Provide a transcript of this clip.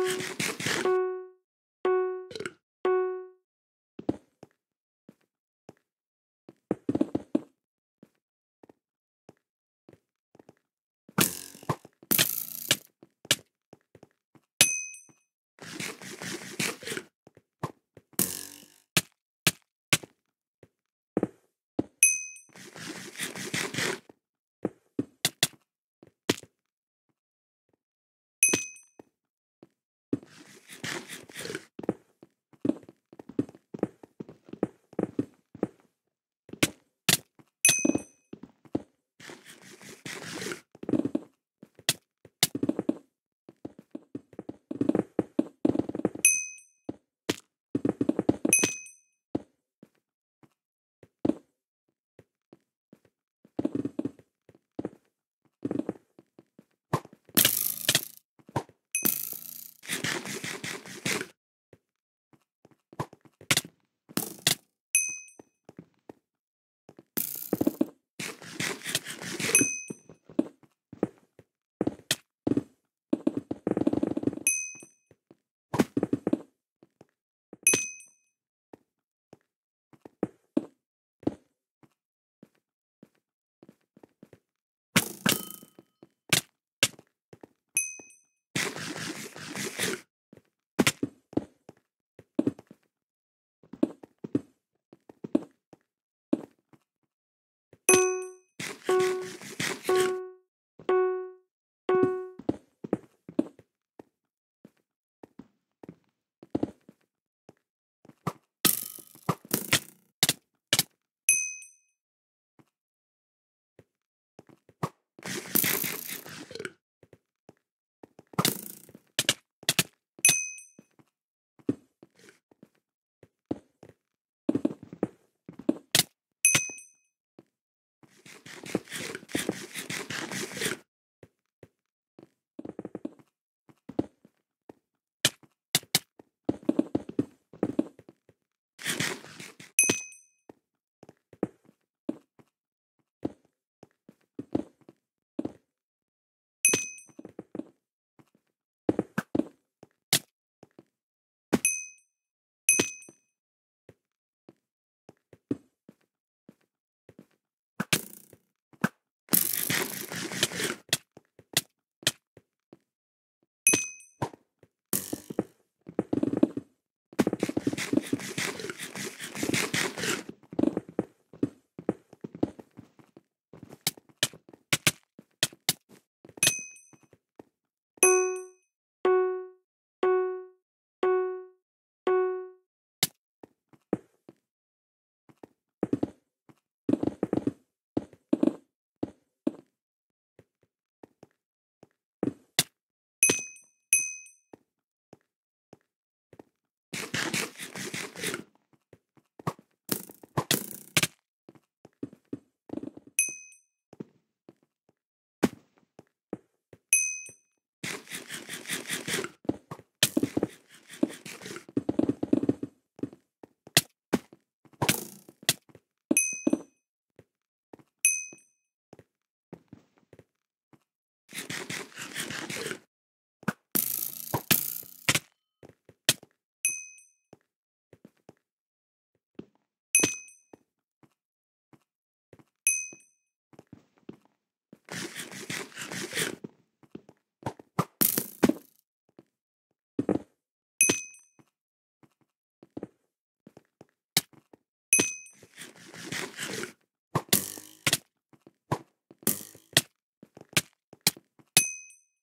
ハハハハ!